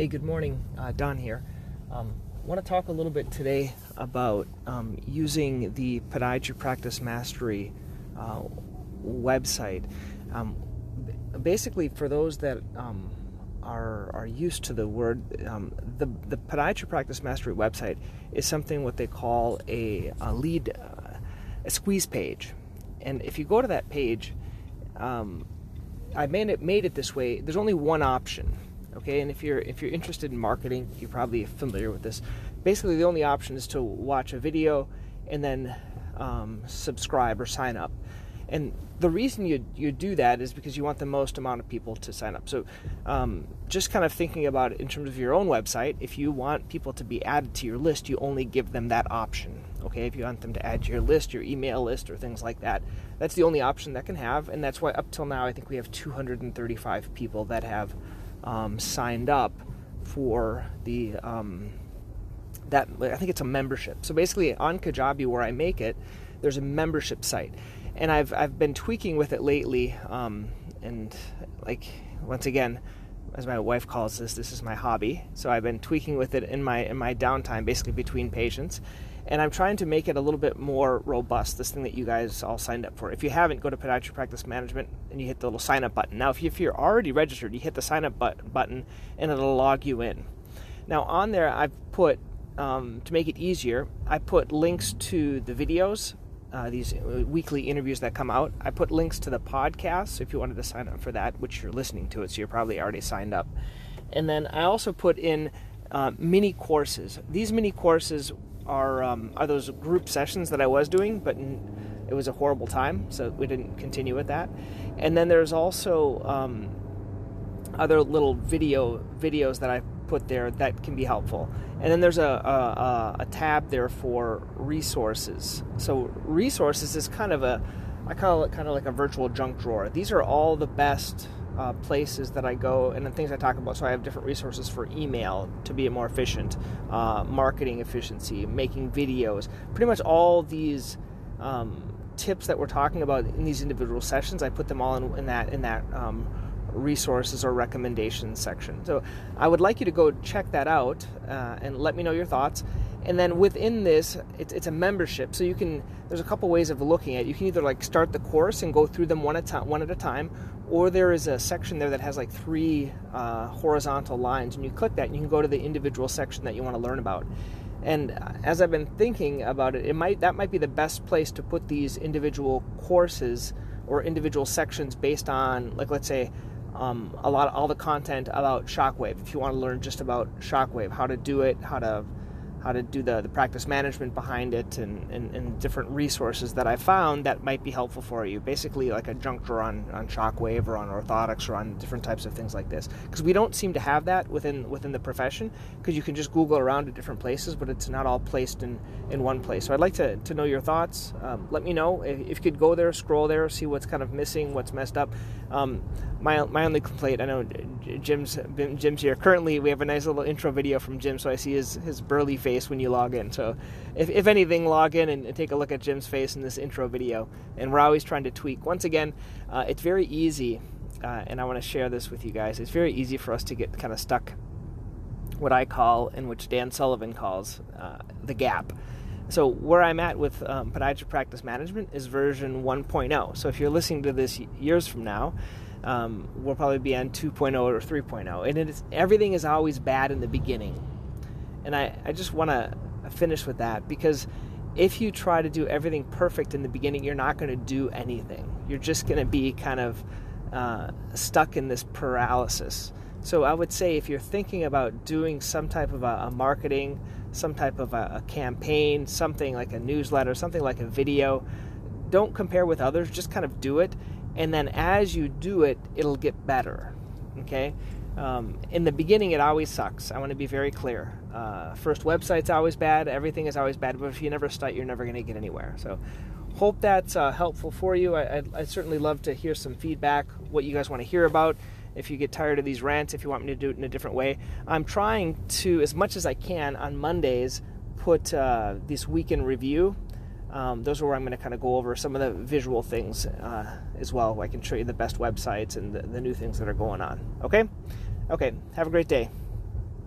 Hey, good morning. Uh, Don here. Um, want to talk a little bit today about um, using the Podiatry Practice Mastery uh, website. Um, basically, for those that um, are are used to the word, um, the the Podiatry Practice Mastery website is something what they call a, a lead, uh, a squeeze page, and if you go to that page. Um, I made it made it this way. There's only one option, okay. And if you're if you're interested in marketing, you're probably familiar with this. Basically, the only option is to watch a video and then um, subscribe or sign up. And the reason you you do that is because you want the most amount of people to sign up. So, um, just kind of thinking about it in terms of your own website, if you want people to be added to your list, you only give them that option. Okay, if you want them to add to your list, your email list, or things like that, that's the only option that can have. And that's why up till now, I think we have 235 people that have um, signed up for the um, that. I think it's a membership. So basically, on Kajabi, where I make it, there's a membership site and I've I've been tweaking with it lately. Um, and like once again, as my wife calls this, this is my hobby. So I've been tweaking with it in my in my downtime, basically between patients. And I'm trying to make it a little bit more robust. This thing that you guys all signed up for. If you haven't, go to Podiatry Practice Management and you hit the little sign up button. Now, if, you, if you're already registered, you hit the sign up but- button and it'll log you in. Now, on there, I've put um, to make it easier, I put links to the videos uh, these uh, weekly interviews that come out. I put links to the podcast so if you wanted to sign up for that, which you're listening to it, so you're probably already signed up. And then I also put in uh, mini courses. These mini courses are um, are those group sessions that I was doing, but it was a horrible time, so we didn't continue with that. And then there's also um, other little video videos that I put there that can be helpful. And then there's a, a, a tab there for resources. So resources is kind of a, I call it kind of like a virtual junk drawer. These are all the best uh, places that I go and the things I talk about. So I have different resources for email to be more efficient, uh, marketing efficiency, making videos. Pretty much all these um, tips that we're talking about in these individual sessions, I put them all in, in that in that um, resources or recommendations section. So I would like you to go check that out uh, and let me know your thoughts. And then within this, it's, it's a membership, so you can. There's a couple ways of looking at. it. You can either like start the course and go through them one at time, one at a time, or there is a section there that has like three uh, horizontal lines, and you click that, and you can go to the individual section that you want to learn about. And as I've been thinking about it, it might that might be the best place to put these individual courses or individual sections based on, like, let's say um, a lot of all the content about shockwave if you want to learn just about shockwave how to do it how to how to do the, the practice management behind it and, and, and, different resources that I found that might be helpful for you. Basically, like a junk drawer on, on Shockwave or on orthotics or on different types of things like this. Because we don't seem to have that within within the profession because you can just Google around at different places, but it's not all placed in, in one place. So I'd like to, to know your thoughts. Um, let me know if, if, you could go there, scroll there, see what's kind of missing, what's messed up. Um, my, my only complaint, I know Jim's, Jim's here. Currently, we have a nice little intro video from Jim, so I see his, his burly face when you log in. So, if, if anything, log in and, and, take a look at Jim's face in this intro video. And we're always trying to tweak. Once again, uh, it's very easy, uh, and I want to share this with you guys. It's very easy for us to get kind of stuck, what I call, and which Dan Sullivan calls, uh, the gap. So, where I'm at with um, podiatry practice management is version 1.0. So, if you're listening to this years from now, um, we'll probably be on 2.0 or 3.0. And it's, everything is always bad in the beginning and I, I just want to finish with that because if you try to do everything perfect in the beginning, you're not going to do anything. You're just going to be kind of uh, stuck in this paralysis. So I would say if you're thinking about doing some type of a, a marketing, some type of a, a, campaign, something like a newsletter, something like a video, don't compare with others. Just kind of do it, and then as you do it, it'll get better. Okay. Um, in the beginning, it always sucks. I want to be very clear. Uh, first website's always bad. Everything is always bad. But if you never start, you're never going to get anywhere. So, hope that's uh, helpful for you. I, I'd, I'd, certainly love to hear some feedback. What you guys want to hear about. If you get tired of these rants, if you want me to do it in a different way, I'm trying to, as much as I can, on Mondays, put uh, this week in review. Um, those are where I'm going to kind of go over some of the visual things uh, as well. I can show you the best websites and the, the new things that are going on. Okay? Okay. Have a great day.